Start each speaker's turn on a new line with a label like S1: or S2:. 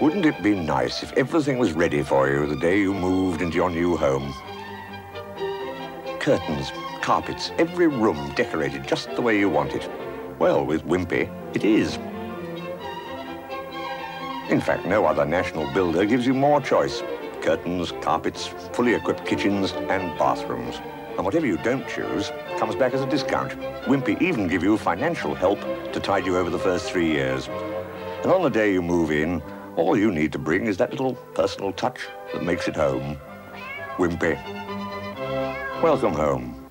S1: Wouldn't it be nice if everything was ready for you the day you moved into your new home? Curtains, carpets, every room decorated just the way you want it. Well, with Wimpey, it is. In fact, no other national builder gives you more choice. Curtains, carpets, fully equipped kitchens and bathrooms. And whatever you don't choose comes back as a discount. Wimpey even give you financial help to tide you over the first three years. And on the day you move in, all you need to bring is that little personal touch that makes it home. Wimpey. Welcome home.